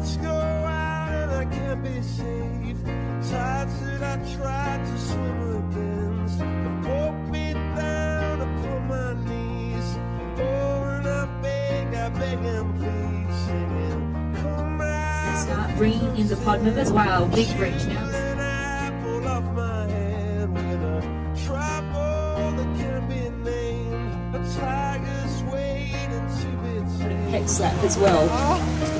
lights go out and I can't be saved. Tides that I tried to swim against have broke me down upon my knees. Oh, and I beg, I beg and singing, come out. Start bringing in the pod members. well. big bridge now. head slap as well. Oh.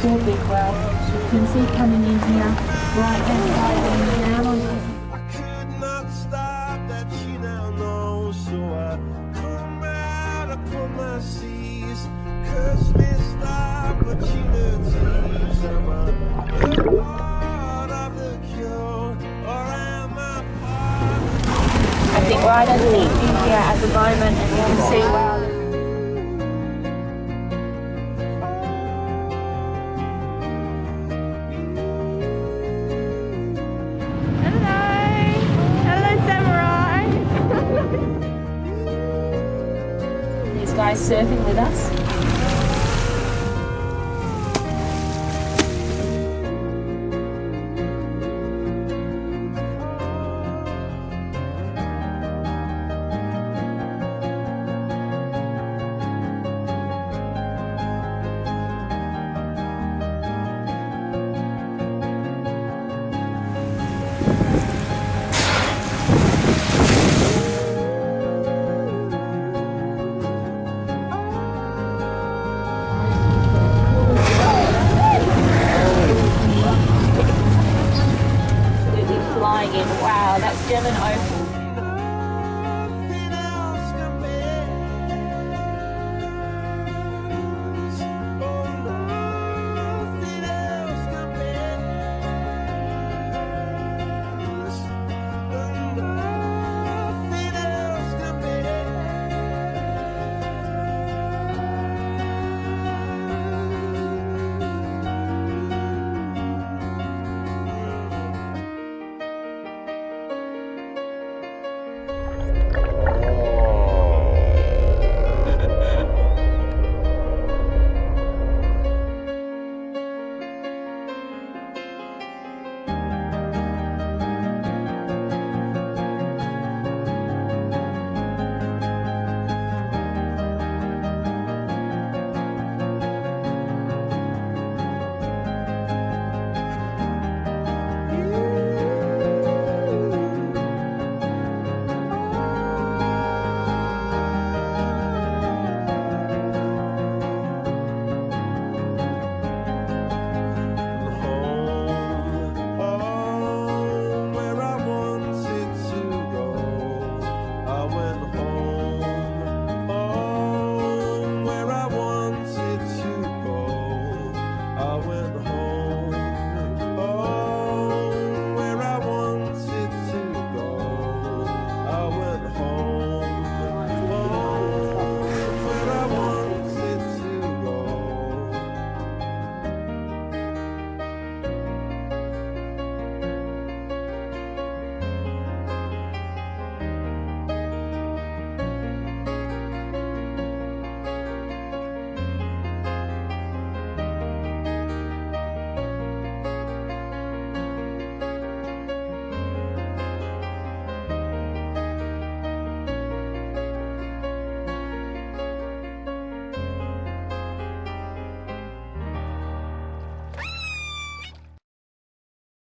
Poor big whale. You can see coming in here. Right hand side and down on I the I think right underneath you here at the moment and you can see wow. Guys surfing with us. Wow, that's German opal.